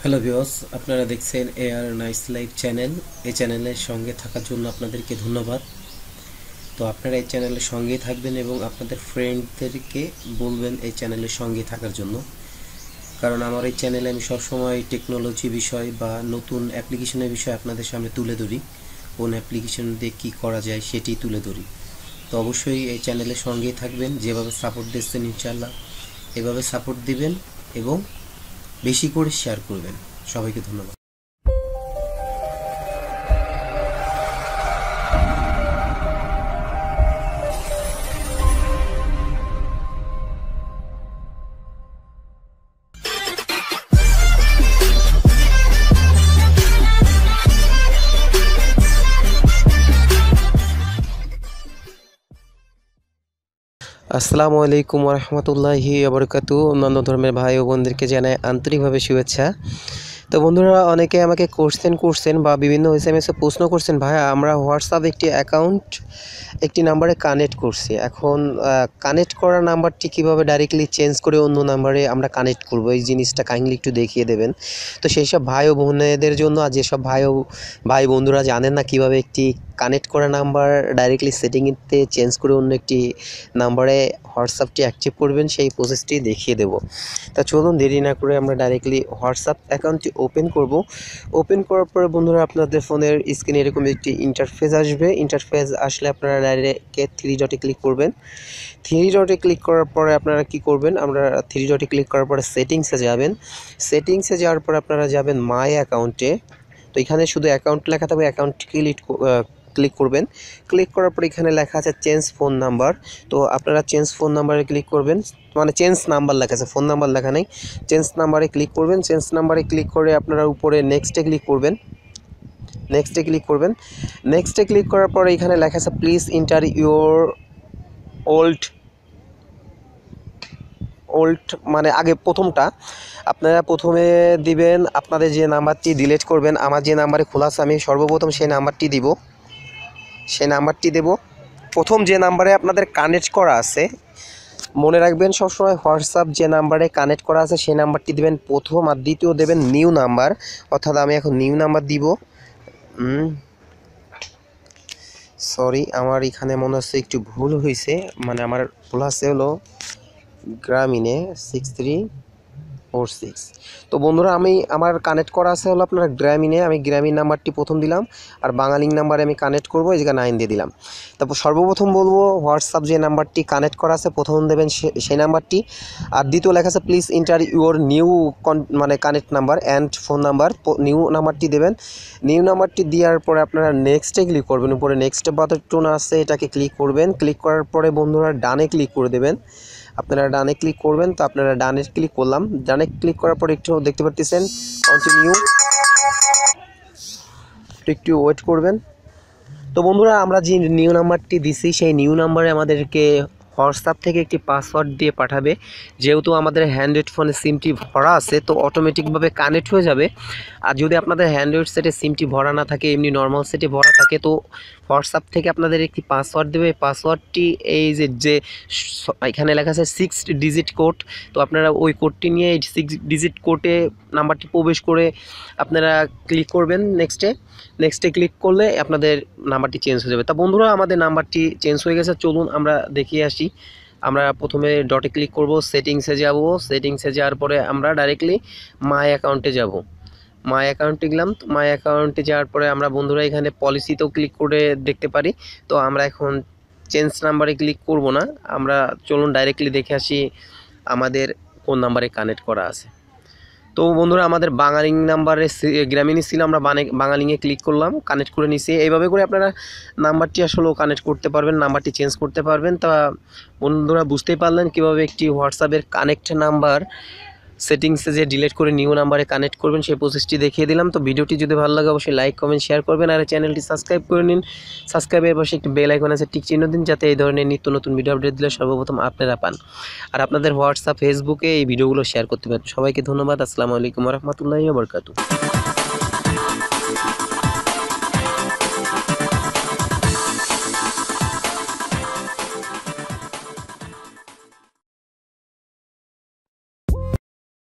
Hello viewers আপনারা দেখছেন AR nice life channel এই চ্যানেলের সঙ্গে থাকার জন্য আপনাদেরকে ধন্যবাদ। তো আপনারা এই চ্যানেলের সঙ্গেই থাকবেন এবং আপনাদের ফ্রেন্ডদেরকে বলবেন এই চ্যানেলের সঙ্গে থাকার জন্য। কারণ আমার এই চ্যানেলে আমি সবসময় টেকনোলজি বিষয় বা নতুন অ্যাপ্লিকেশনের বিষয় আপনাদের সামনে তুলে ধরি। কোন অ্যাপ্লিকেশন দিয়ে কী করা যায় সেটি তুলে ধরি। তো অবশ্যই এই চ্যানেলের সঙ্গেই থাকবেন। যেভাবে সাপোর্ট দিচ্ছেন ইনশাল্লাহ এভাবে সাপোর্ট দিবেন এবং বেশি করে শেয়ার করবেন। সবাইকে ধন্যবাদ। আসসালামু আলাইকুম রহমতুল্লাহি আবরকাতু অন্যান্য ধর্মের ভাই ও বোনদেরকে জানায় আন্তরিকভাবে শুভেচ্ছা। তো বন্ধুরা, অনেকে আমাকে কোশ্চেন করছেন বা বিভিন্ন এস এম এসে প্রশ্ন করছেন ভাই আমরা হোয়াটসঅ্যাপ একটি অ্যাকাউন্ট একটি নাম্বারে কানেক্ট করছি। এখন কানেক্ট করা নাম্বারটি কীভাবে ডাইরেক্টলি চেঞ্জ করে অন্য নাম্বারে আমরা কানেক্ট করব? এই জিনিসটা কাইন্ডলি একটু দেখিয়ে দেবেন। তো সেই সব ভাই ও বোনেদের জন্য আর যেসব ভাই ও, ভাই বন্ধুরা জানেন না কীভাবে একটি কানেক্ট করা নাম্বার ডাইরেক্টলি সেটিংতে চেঞ্জ করে অন্য একটি নাম্বারে হোয়াটসঅ্যাপটি অ্যাক্টিভ করবেন, সেই প্রসেসটি দেখিয়ে দেব। তা চলুন দেরি না করে আমরা ডাইরেক্টলি হোয়াটসঅ্যাপ অ্যাকাউন্টটি ওপেন করব। ওপেন করার পরে বন্ধুরা আপনাদের ফোনের স্ক্রিনে এরকম একটি ইন্টারফেস আসবে। ইন্টারফেস আসলে আপনারা ডাইরেক্ট থ্রি ডটে ক্লিক করবেন। থ্রি ডটে ক্লিক করার পরে আপনারা কি করবেন? আমরা থ্রি ডটে ক্লিক করার পরে সেটিংসে যাবেন। সেটিংসে যাওয়ার পর আপনারা যাবেন মাই অ্যাকাউন্টে তো এখানে শুধু অ্যাকাউন্ট লেখা থাকবে। অ্যাকাউন্ট ক্লিক ক্লিক করবেন। ক্লিক করার পর এখানে লেখা আছে চেঞ্জ ফোন নাম্বার তো আপনারা চেঞ্জ ফোন নাম্বারে ক্লিক করবেন। মানে চেঞ্জ নাম্বার লেখা আছে ফোন নাম্বার লেখা নেই। চেঞ্জ নাম্বারে ক্লিক করবেন। চেঞ্জ নাম্বারে ক্লিক করে আপনারা উপরে নেক্সটে ক্লিক করবেন। নেক্সটে ক্লিক করবেন। নেক্সটে ক্লিক করার পরে এখানে লেখা আছে please enter your old old মানে আগে প্রথমটা। আপনারা প্রথমে দিবেন, আপনাদের যে নাম্বারটি ডিলিট করবেন, আমার যে নাম্বারে খোলা আছে, আমি সর্বপ্রথম সেই নাম্বারটি দিব। সেই নাম্বারটি দেব। প্রথম যে নাম্বারে আপনাদের কানেক্ট করা আছে, মনে রাখবেন সবসময় হোয়াটসঅ্যাপ যে নাম্বারে কানেক্ট করা আছে, সেই নাম্বারটি দেবেন প্রথম আর দ্বিতীয় দেবেন নিউ নাম্বার অর্থাৎ আমি এখন নিউ নাম্বার দিব। সরি আমার এখানে মনে হচ্ছে একটু ভুল হয়েছে মানে আমার আছে হলো গ্রামীণে সিক্স থ্রি ফোর সিক্স তো বন্ধুরা, আমি আমার কানেক্ট করা আছে হলো আপনার গ্রামীণে আমি গ্রামীণ নাম্বারটি প্রথম দিলাম, আর বাঙালিং নাম্বারে আমি কানেক্ট করব, এই জায়গায় নাইন দিয়ে দিলাম। তারপর সর্বপ্রথম বলব হোয়াটসঅ্যাপ যে নাম্বারটি কানেক্ট করা আছে, প্রথম দেবেন সেই নাম্বারটি আর দ্বিতীয় লেখা আছে প্লিজ ইন্টার ইউর নিউ মানে connect number and phone number new নাম্বারটি দেবেন। নিউ নাম্বারটি দেওয়ার পরে আপনারা নেক্সটে ক্লিক করবেন। উপরে নেক্সট বাটন আছে, এটাকে ক্লিক করবেন। ক্লিক করার পরে বন্ধুরা, ডানে ক্লিক করে দেবেন। আপনারা ডানে ক্লিক করবেন, তো আপনারা ডানে ক্লিক করলাম। ডানে ক্লিক করার পর একটু দেখতে পাচ্ছেন কন্টিনিউ একটু ওয়েট করবেন। তো বন্ধুরা, আমরা যে নিউ নাম্বারটি দিছি, সেই নিউ নাম্বারে আমাদেরকে হোয়াটসঅ্যাপ থেকে একটি পাসওয়ার্ড দিয়ে পাঠাবে। যেহেতু আমাদের হ্যান্ড্রয়েড ফোনে সিমটি ভরা আছে, তো অটোমেটিকভাবে কানেক্ট হয়ে যাবে। আর যদি আপনাদের হ্যান্ড্রয়েড সেটে সিমটি ভরা না থাকে, এমনি নর্মাল সেটে ভরা থাকে, তো হোয়াটসঅ্যাপ থেকে আপনাদের একটি পাসওয়ার্ড দেবে। পাসওয়ার্ডটি এই যে যে এখানে লেখা আছে সিক্স ডিজিট কোড তো আপনারা ওই কোডটি নিয়ে এই সিক্স ডিজিট কোডে নাম্বারটি প্রবেশ করে আপনারা ক্লিক করবেন নেক্সটে নেক্সটে ক্লিক করলে আপনাদের নাম্বারটি চেঞ্জ হয়ে যাবে। তা বন্ধুরা, আমাদের নাম্বারটি চেঞ্জ হয়ে গেছে। চলুন আমরা দেখিয়ে আসি। আমরা প্রথমে ডটে ক্লিক করব সেটিংসে যাব। সেটিংসে যাওয়ার পরে আমরা ডাইরেক্টলি মাই অ্যাকাউন্টে যাব। মাই অ্যাকাউন্টে গেলাম, তো মাই অ্যাকাউন্টে যাওয়ার পরে আমরা বন্ধুরা এখানে পলিসিতেও ক্লিক করে দেখতে পারি। তো আমরা এখন চেঞ্জ নাম্বারে ক্লিক করব না। আমরা চলুন ডাইরেক্টলি দেখে আসি, আমাদের কোন নাম্বারে কানেক্ট করা আছে। তো বন্ধুরা, আমাদের বাঙালিং নাম্বারে গ্রামীণ ছিল, আমরা বাঙালিংয়ে ক্লিক করলাম কানেক্ট করে নিছি এইভাবে করে আপনারা নাম্বারটি আসলেও কানেক্ট করতে পারবেন, নাম্বারটি চেঞ্জ করতে পারবেন। তা বন্ধুরা, বুঝতেই পারলেন কীভাবে একটি হোয়াটসঅ্যাপের কানেক্ট নাম্বার সেটিংসে যে ডিলেট করে নিউ নাম্বারে কানেক্ট করবেন, সেই প্রসেসটি দেখিয়ে দিলাম। তো ভিডিওটি যদি ভালো লাগে, অবশ্যই লাইক কমেন্ট শেয়ার করবেন। আর চ্যানেলটি সাবস্ক্রাইব করে নিন। সাবস্ক্রাইবের পাশে একটি বেল আইকন আছে, টিক চিহ্ন দিন, যাতে এই ধরনের নিত্য নতুন ভিডিও আপডেট দিলে সর্বপ্রথম আপনারা পান। আর আপনাদের হোয়াটসঅ্যাপ ফেসবুকে এই ভিডিওগুলো শেয়ার করতে পারেন। সবাইকে ধন্যবাদ। আসসালামু আলাইকুম রহমতুল্লাহ বরকাতু